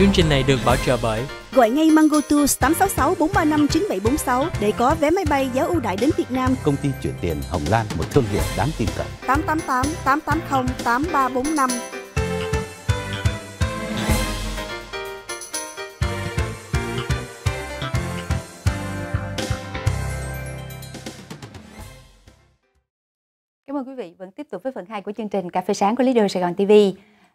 Chương trình này được bảo trợ bởi Gọi ngay Mango Tours 866 435 9746 để có vé máy bay giá ưu đãi đến Việt Nam. Công ty chuyển tiền Hồng Lan, một thương hiệu đáng tin cậy. 888 880 8345 Cảm ơn quý vị vẫn tiếp tục với phần 2 của chương trình Cà phê sáng của Leader Sài Gòn TV.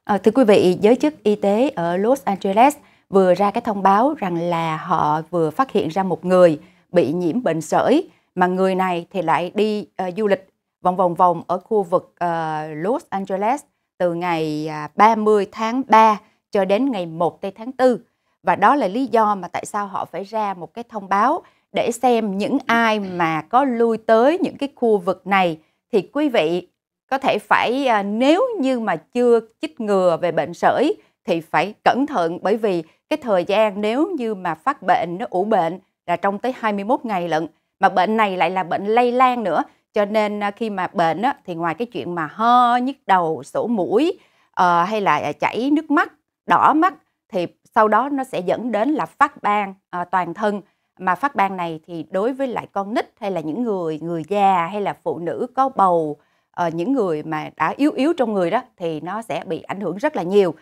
À, thưa quý vị, giới chức y tế ở Los Angeles vừa ra cái thông báo rằng là họ vừa phát hiện ra một người bị nhiễm bệnh sởi mà người này thì lại đi uh, du lịch vòng vòng vòng ở khu vực uh, Los Angeles từ ngày à, uh, 30 tháng 3 cho đến ngày 1 tây tháng 4 và đó là lý do mà tại sao họ phải ra một cái thông báo để xem những ai mà có lui tới những cái khu vực này. Thì quý vị có thể phải à, nếu như mà chưa chích ngừa về bệnh sởi thì phải cẩn thận bởi vì cái thời gian nếu như mà phát bệnh nó ủ bệnh là trong tới 21 ngày lận. Mà bệnh này lại là bệnh lây lan nữa cho nên à, khi mà bệnh á, thì ngoài cái chuyện mà ho nhức đầu sổ mũi uh, hay là chảy nước mắt đỏ mắt thì sau đó nó sẽ dẫn đến là phát ban uh, toàn thân. Mà phát ban này thì đối với lại con nít hay là những người người già hay là phụ nữ có bầu uh, những người mà đã yếu yếu trong người đó thì nó sẽ bị ảnh hưởng rất là nhiều.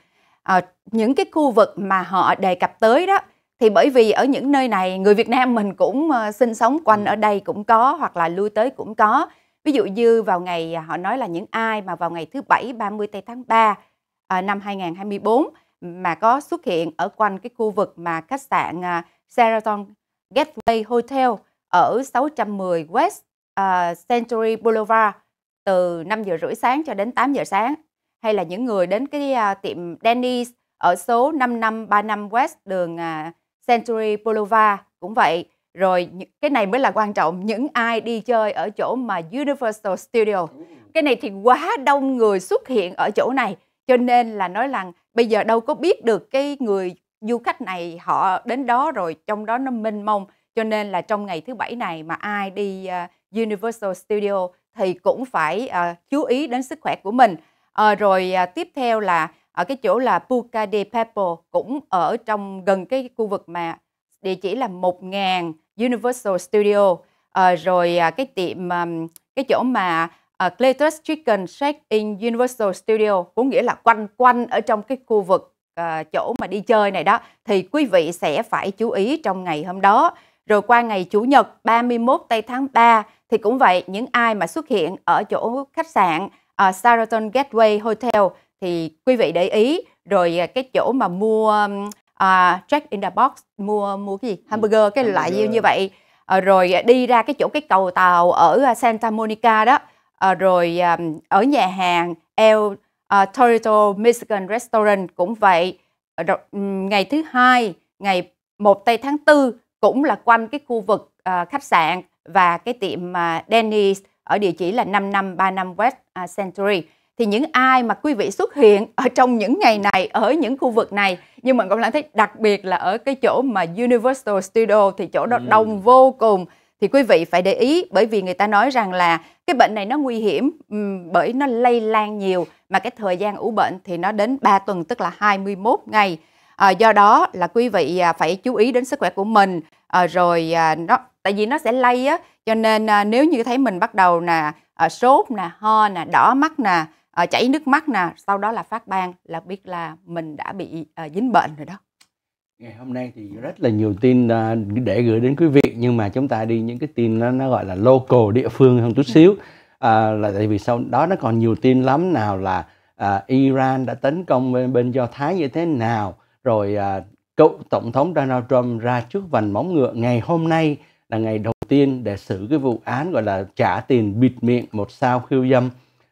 Uh, những cái khu vực mà họ đề cập tới đó thì bởi vì ở những nơi này người Việt Nam mình cũng uh, sinh sống quanh ở đây cũng có hoặc là lui tới cũng có. Ví dụ như vào ngày họ nói là những ai mà vào ngày thứ bảy 30 tây tháng 3 uh, năm 2024 mà có xuất hiện ở quanh cái khu vực mà khách sạn uh, Sheraton Gateway Hotel ở 610 West uh, Century Boulevard từ 5 giờ rưỡi sáng cho đến 8 giờ sáng. Hay là những người đến cái uh, tiệm Denny's ở số 5535 West đường uh, Century Boulevard cũng vậy. Rồi cái này mới là quan trọng những ai đi chơi ở chỗ mà Universal Studio. Cái này thì quá đông người xuất hiện ở chỗ này cho nên là nói rằng bây giờ đâu có biết được cái người du khách này họ đến đó rồi trong đó nó mênh mông. Cho nên là trong ngày thứ bảy này mà ai đi uh, Universal Studio thì cũng phải uh, chú ý đến sức khỏe của mình. Uh, rồi uh, tiếp theo là ở cái chỗ là Puka de Pepo cũng ở trong gần cái khu vực mà địa chỉ là 1000 Universal Studio. Uh, rồi uh, cái tiệm um, cái chỗ mà uh, Cletus Chicken Shack in Universal Studio cũng nghĩa là quanh quanh ở trong cái khu vực uh, chỗ mà đi chơi này đó thì quý vị sẽ phải chú ý trong ngày hôm đó rồi qua ngày Chủ nhật 31 tây tháng 3 thì cũng vậy những ai mà xuất hiện ở chỗ khách sạn uh, Sheraton Gateway Hotel thì quý vị để ý. Rồi cái chỗ mà mua uh, Jack in the Box mua mua cái gì? Hamburger cái loại như như vậy. Uh, rồi đi ra cái chỗ cái cầu tàu ở Santa Monica đó. Uh, rồi um, ở nhà hàng El uh, Torito Mexican Restaurant cũng vậy. Um, ngày thứ hai ngày 1 tây tháng 4 cũng là quanh cái khu vực uh, khách sạn và cái tiệm uh, Denny's ở địa chỉ là 5535 West uh, Century. Thì những ai mà quý vị xuất hiện ở trong những ngày này ở những khu vực này nhưng mà cũng lại thấy đặc biệt là ở cái chỗ mà Universal Studio thì chỗ đó ừ. đông vô cùng. Thì quý vị phải để ý bởi vì người ta nói rằng là cái bệnh này nó nguy hiểm um, bởi nó lây lan nhiều mà cái thời gian ủ bệnh thì nó đến 3 tuần tức là 21 ngày à, do đó là quý vị à, phải chú ý đến sức khỏe của mình. À, rồi à, nó tại vì nó sẽ lây á cho nên à, nếu như thấy mình bắt đầu nè à, sốt nè ho nè đỏ mắt nè à, chảy nước mắt nè sau đó là phát ban là biết là mình đã bị à, dính bệnh rồi đó. Ngày hôm nay thì rất là nhiều tin à, để gửi đến quý vị nhưng mà chúng ta đi những cái tin nó, nó gọi là local địa phương hơn chút xíu. À, là tại vì sau đó nó còn nhiều tin lắm nào là à, Iran đã tấn công bên, bên Do Thái như thế nào rồi à, cựu tổng thống Donald Trump ra trước vành móng ngựa ngày hôm nay là ngày đầu tiên để xử cái vụ án gọi là trả tiền bịt miệng một sao khiêu dâm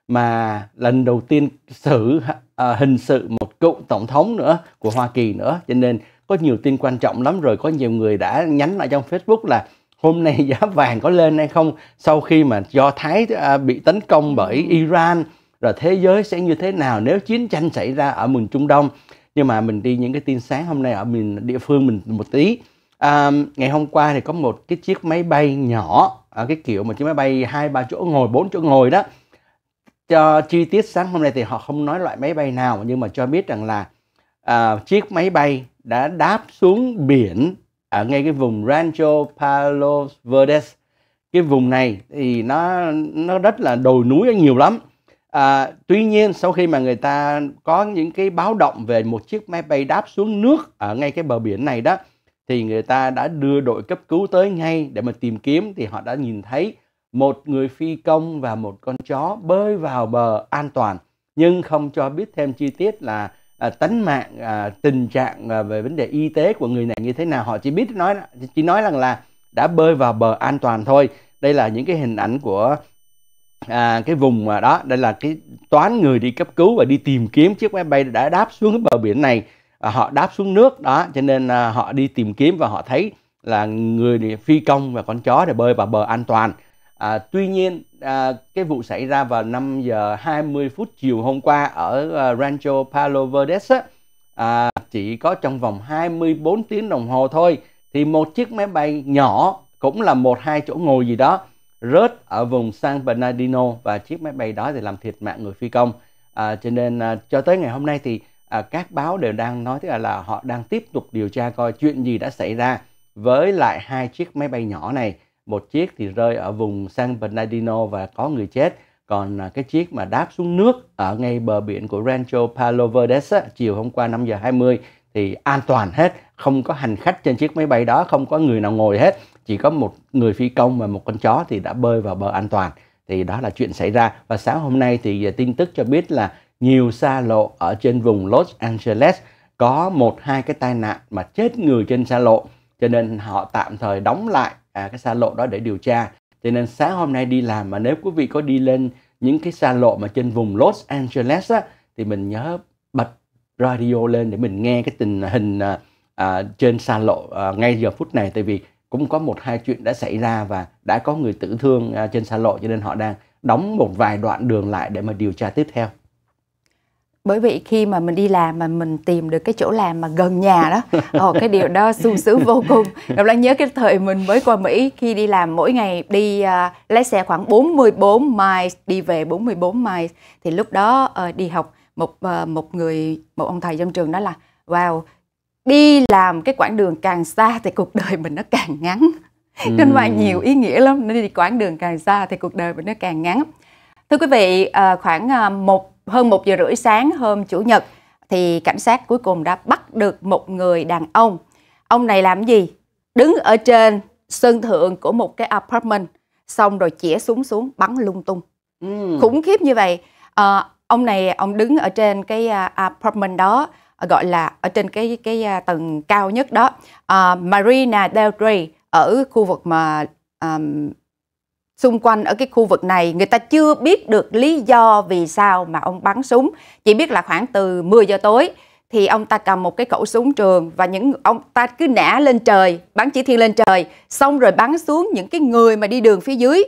mà lần đầu tiên xử à, hình sự một cựu tổng thống nữa của Hoa Kỳ nữa. Cho nên có nhiều tin quan trọng lắm. Rồi có nhiều người đã nhắn lại trong Facebook là hôm nay giá vàng có lên hay không sau khi mà do Thái à, bị tấn công bởi Iran. Rồi thế giới sẽ như thế nào nếu chiến tranh xảy ra ở miền Trung Đông? Nhưng mà mình đi những cái tin sáng hôm nay ở miền địa phương mình một tí. À, ngày hôm qua thì có một cái chiếc máy bay nhỏ ở cái kiểu một chiếc máy bay hai ba chỗ ngồi bốn chỗ ngồi đó. Cho chi tiết sáng hôm nay thì họ không nói loại máy bay nào nhưng mà cho biết rằng là à, chiếc máy bay đã đáp xuống biển ở ngay cái vùng Rancho Palos Verdes. Cái vùng này thì nó nó rất là đồi núi nhiều lắm à, tuy nhiên sau khi mà người ta có những cái báo động về một chiếc máy bay đáp xuống nước ở ngay cái bờ biển này đó thì người ta đã đưa đội cấp cứu tới ngay để mà tìm kiếm thì họ đã nhìn thấy một người phi công và một con chó bơi vào bờ an toàn nhưng không cho biết thêm chi tiết là à, tánh mạng à, tình trạng à, về vấn đề y tế của người này như thế nào. Họ chỉ biết nói chỉ nói rằng là đã bơi vào bờ an toàn thôi. Đây là những cái hình ảnh của à, cái vùng mà đó đây là cái toán người đi cấp cứu và đi tìm kiếm chiếc máy bay đã đáp xuống bờ biển này. À, họ đáp xuống nước đó cho nên à, họ đi tìm kiếm và họ thấy là người phi công và con chó để bơi vào bờ an toàn. À, tuy nhiên à, cái vụ xảy ra vào 5 giờ 20 phút chiều hôm qua ở à, Rancho Palo Verdes á, à, chỉ có trong vòng 24 tiếng đồng hồ thôi thì một chiếc máy bay nhỏ cũng là một hai chỗ ngồi gì đó rớt ở vùng San Bernardino và chiếc máy bay đó thì làm thiệt mạng người phi công. À, cho nên à, cho tới ngày hôm nay thì à, các báo đều đang nói tức là, là họ đang tiếp tục điều tra coi chuyện gì đã xảy ra với lại hai chiếc máy bay nhỏ này. Một chiếc thì rơi ở vùng San Bernardino và có người chết. Còn à, cái chiếc mà đáp xuống nước ở ngay bờ biển của Rancho Palo Verdes á, chiều hôm qua 5 giờ 20 thì an toàn hết không có hành khách trên chiếc máy bay đó không có người nào ngồi hết chỉ có một người phi công và một con chó thì đã bơi vào bờ an toàn. Thì đó là chuyện xảy ra. Và sáng hôm nay thì à, tin tức cho biết là nhiều xa lộ ở trên vùng Los Angeles có một hai cái tai nạn mà chết người trên xa lộ. Cho nên họ tạm thời đóng lại à, cái xa lộ đó để điều tra. Cho nên sáng hôm nay đi làm mà nếu quý vị có đi lên những cái xa lộ mà trên vùng Los Angeles á, thì mình nhớ bật radio lên để mình nghe cái tình hình à, à trên xa lộ à, ngay giờ phút này. Tại vì cũng có một hai chuyện đã xảy ra và đã có người tử thương à, trên xa lộ cho nên họ đang đóng một vài đoạn đường lại để mà điều tra tiếp theo. Bởi vì khi mà mình đi làm mà mình tìm được cái chỗ làm mà gần nhà đó ồ, cái điều đó sung sướng vô cùng. Ngọc Lan nhớ cái thời mình mới qua Mỹ khi đi làm mỗi ngày đi uh, lái xe khoảng 44 miles đi về 44 miles. Thì lúc đó uh, đi học một uh, một người một ông thầy trong trường nói là wow đi làm cái quãng đường càng xa thì cuộc đời mình nó càng ngắn nên mà nhiều ý nghĩa lắm nên đi quãng đường càng xa thì cuộc đời mình nó càng ngắn thưa quý vị uh, khoảng uh, một hơn một giờ rưỡi sáng hôm Chủ nhật thì cảnh sát cuối cùng đã bắt được một người đàn ông. Ông này làm gì? Đứng ở trên sân thượng của một cái apartment xong rồi chĩa súng xuống bắn lung tung. Mm. Khủng khiếp như vậy. À, ông này ông đứng ở trên cái uh, apartment đó À, gọi là ở trên cái cái uh, tầng cao nhất đó. Uh, Marina del Rey ở khu vực mà um, xung quanh ở cái khu vực này người ta chưa biết được lý do vì sao mà ông bắn súng. Chỉ biết là khoảng từ 10 giờ tối thì ông ta cầm một cái khẩu súng trường và những ông ta cứ nã lên trời bắn chỉ thiên lên trời xong rồi bắn xuống những cái người mà đi đường phía dưới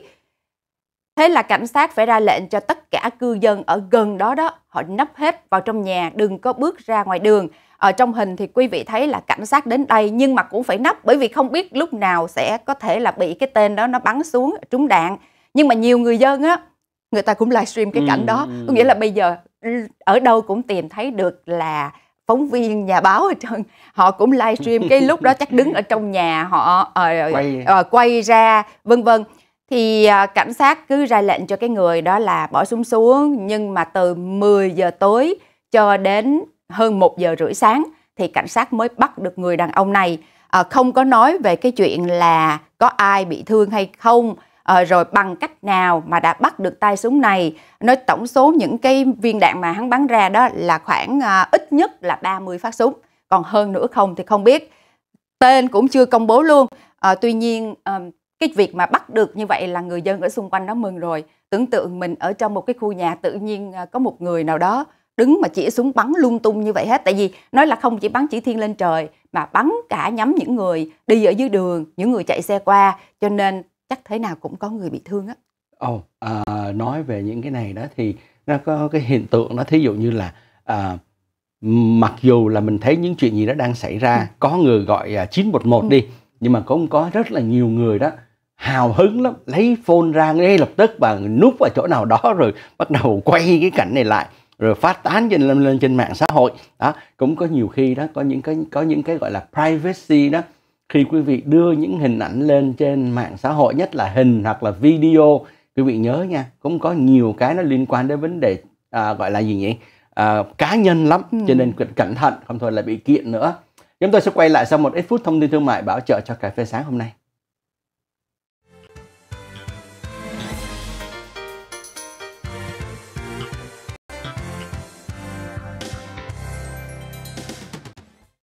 thế là cảnh sát phải ra lệnh cho tất cả cư dân ở gần đó đó họ nấp hết vào trong nhà đừng có bước ra ngoài đường. Ở trong hình thì quý vị thấy là cảnh sát đến đây nhưng mà cũng phải nấp bởi vì không biết lúc nào sẽ có thể là bị cái tên đó nó bắn xuống trúng đạn. Nhưng mà nhiều người dân á người ta cũng livestream cái cảnh đó. Có nghĩa là bây giờ ở đâu cũng tìm thấy được là phóng viên nhà báo ở trên họ cũng livestream cái lúc đó chắc đứng ở trong nhà họ uh, quay. Uh, quay ra vân vân thì à, cảnh sát cứ ra lệnh cho cái người đó là bỏ súng xuống nhưng mà từ 10 giờ tối cho đến hơn 1 giờ rưỡi sáng thì cảnh sát mới bắt được người đàn ông này. À, không có nói về cái chuyện là có ai bị thương hay không à, rồi bằng cách nào mà đã bắt được tay súng này. Nói tổng số những cái viên đạn mà hắn bắn ra đó là khoảng à, ít nhất là 30 phát súng còn hơn nữa không thì không biết. Tên cũng chưa công bố luôn. À, tuy nhiên à, cái việc mà bắt được như vậy là người dân ở xung quanh đó mừng rồi. Tưởng tượng mình ở trong một cái khu nhà tự nhiên có một người nào đó đứng mà chỉ súng bắn lung tung như vậy hết. Tại vì nói là không chỉ bắn chỉ thiên lên trời mà bắn cả nhắm những người đi ở dưới đường những người chạy xe qua. Cho nên chắc thế nào cũng có người bị thương á. Ồ, oh, à, nói về những cái này đó thì nó có cái hiện tượng nó thí dụ như là à, mặc dù là mình thấy những chuyện gì đó đang xảy ra ừ. có người gọi à, 911 ừ. đi nhưng mà cũng có rất là nhiều người đó hào hứng lắm. Lấy phone ra ngay lập tức và núp vào chỗ nào đó rồi bắt đầu quay cái cảnh này lại rồi phát tán trên lên, lên trên mạng xã hội. Đó cũng có nhiều khi đó có những cái có những cái gọi là privacy đó. Khi quý vị đưa những hình ảnh lên trên mạng xã hội nhất là hình hoặc là video quý vị nhớ nha cũng có nhiều cái nó liên quan đến vấn đề à, gọi là gì nhỉ? À, cá nhân lắm. Ừ. cho nên cẩn thận không thôi là bị kiện nữa. Chúng tôi sẽ quay lại sau một ít phút thông tin thương mại bảo trợ cho cà phê sáng hôm nay